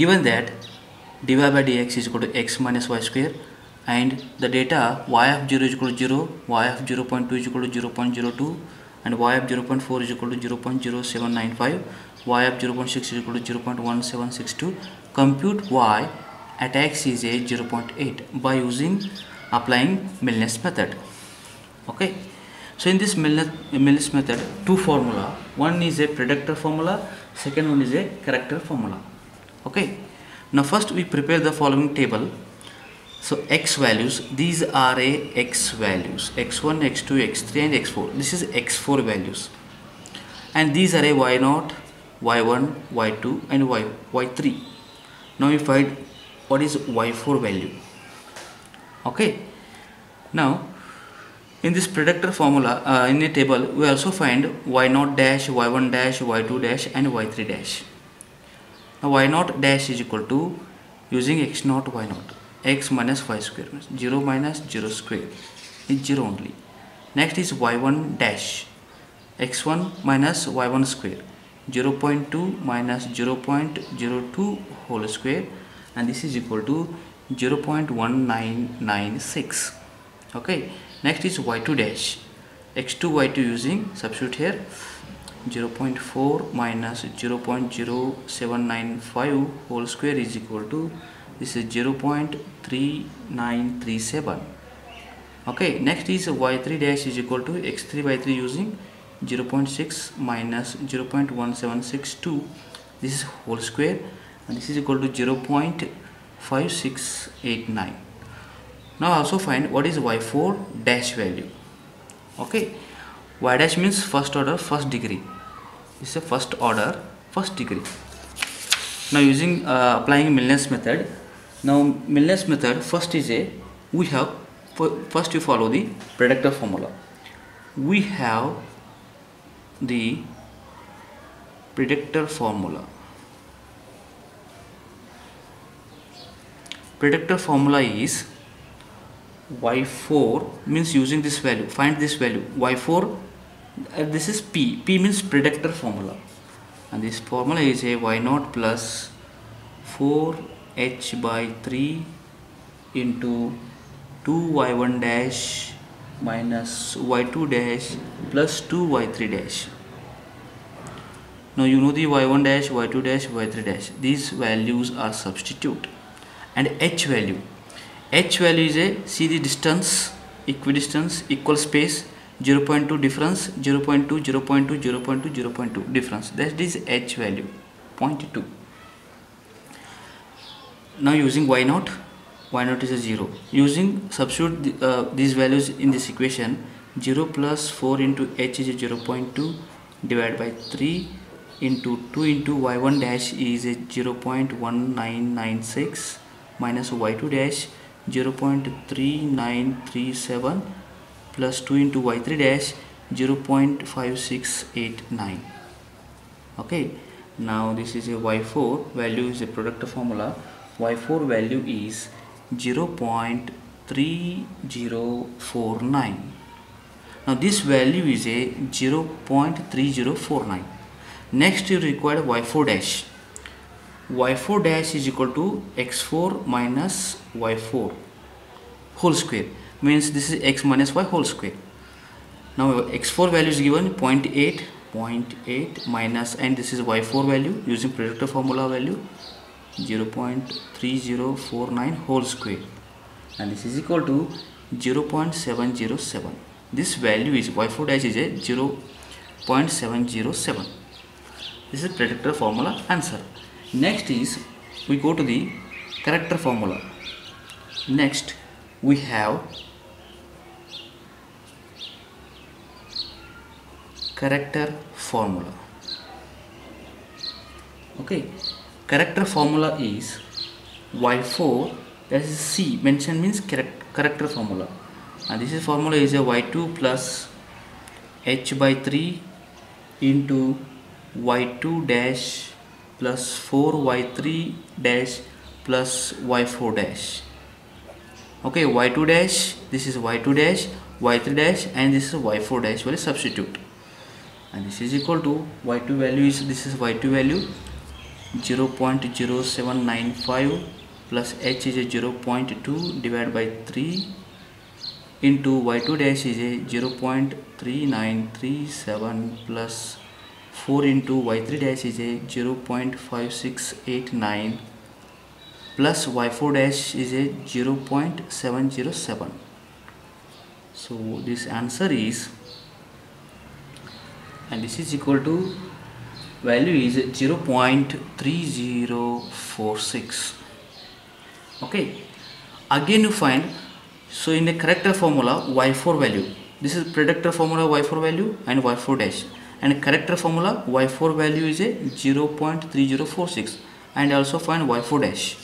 given that dy by dx is equal to x minus y square and the data y of 0 is equal to 0 y of 0.2 is equal to 0.02 and y of 0.4 is equal to 0.0795 y of 0.6 is equal to 0.1762 compute y at x is a 0.8 by using applying Milne's method. Okay? So in this Milne's method two formula. One is a predictor formula second one is a corrector formula okay. Now first we prepare the following table. So x values these are a x values. X1 x2 x3 and x4 this is x4 values. And these are a y0 y1 y2 and y y3 now we find what is y4 value. Okay. Now in this predictor formula uh, in a table we also find y0 dash y1 dash y2 dash and y3 dash now y0 dash is equal to using x0 y0 x minus y square 0 minus 0 square is 0 only. Next is y1 dash. X1 minus y1 square. 0 0.2 minus 0 0.02 whole square. And this is equal to 0 0.1996 okay. Next is y2 dash. X2 y2 using substitute here. 0 0.4 minus 0 0.0795 whole square is equal to this is 0 0.3937 okay next is y3 dash is equal to x3 y3 using 0 0.6 minus 0 0.1762 this is whole square and this is equal to 0 0.5689 now also find what is y4 dash value. Okay y dash means first order first degree is a first order first degree. Now using uh, applying Milne's method now Milne's method first is a we have first you follow the predictor formula. We have the predictor formula. Predictor formula is y4 means using this value find this value y4 uh, this is p. P means predictor formula. And this formula is a y naught 4h by 3 into 2y1 dash minus y2 dash plus 2y3 dash. Now you know the y1 dash y2 dash y3 dash. These values are substitute. And h value. h value is a see the distance equidistance equal space 0.2 difference 0.2 0.2 0.2 0.2 difference. That is h value 0.2 now using y naught y naught is a 0 using substitute the, uh, these values in this equation 0 plus 4 into h is a 0.2 divided by 3 into 2 into y1 dash is a 0.1996 minus y2 dash 0.3937 plus 2 into y3 dash 0.5689 okay now this is a y4 value is a predictor formula. Y4 value is 0.3049 now this value is a 0.3049 next you require y4 dash. Y4 dash is equal to x4 minus y4 whole square means this is x minus y whole square. Now x4 value is given 0.8 0.8 minus and this is y4 value using predictor formula value 0.3049 whole square. And this is equal to 0.707 this value is y4 dash is a 0.707 this is predictor formula answer. Next is we go to the corrector formula. Next we have corrector formula. Okay. Corrector formula is y4 that is c. Mentioned means corrector formula. And this is formula is a y2 plus h by 3 into y2 dash plus 4y3 dash plus y4 dash. Okay y2 dash this is y2 dash y3 dash and this is y4 dash. Will substitute and this is equal to y2 value is this is y2 value 0.0795 plus h is a 0.2 divided by 3 into y2 dash is a 0.3937 plus 4 into y3 dash is a 0.5689 plus y4 dash is a 0.707 so this answer is and this is equal to value is 0.3046 okay. Again you find so in the corrector formula y4 value. This is predictor formula y4 value and y4 dash. And corrector formula y4 value is a 0.3046 and also find y4 dash.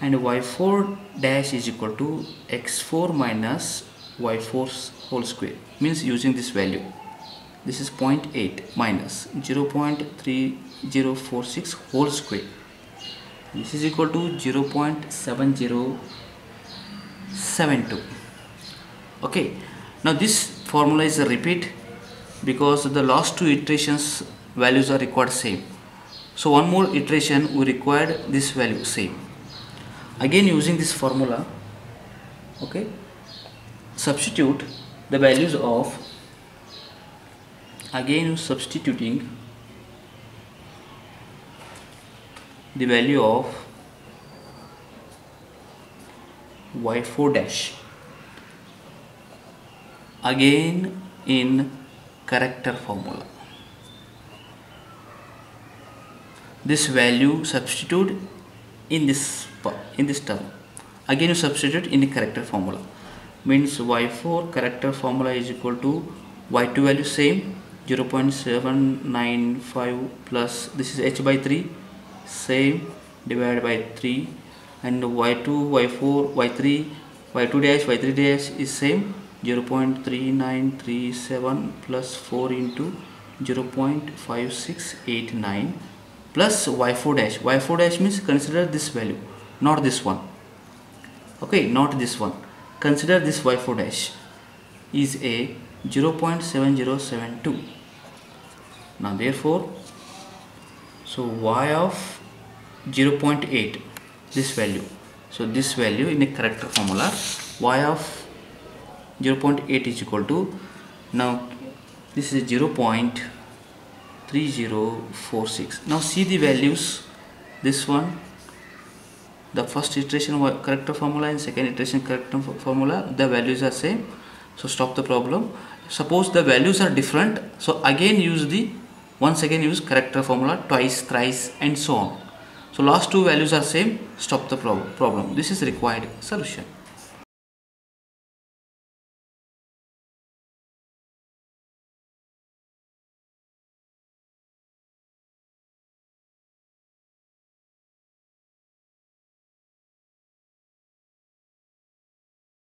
And y4 dash is equal to x4 minus y4 whole square. Means using this value this is 0.8 minus 0.3046 whole square. This is equal to 0.7072 okay. Now this formula is a repeat because the last two iterations values are required same. So one more iteration we required this value same. Again using this formula okay substitute the values of again substituting the value of y4 dash. Again in corrector formula. This value substitute in this in this term. Again you substitute in the corrector formula. Means y4 corrector formula is equal to y2 value same 0.795 plus this is h by 3 same divided by 3 and y2 y4 y3 y2 dash y3 dash is same 0.3937 plus 4 into 0.5689 plus y4 dash. Y4 dash means consider this value not this one. Okay not this one. Consider this y4 dash is a 0.7072 now therefore so y of 0.8 this value. So this value in a correct formula y of 0.8 is equal to now this is 0.3046 now see the values this one the first iteration correct formula and second iteration correct formula the values are same. So stop the problem. Suppose the values are different so again use the once again use corrector formula twice thrice and so on. So last two values are same. Stop the pro problem. This is required solution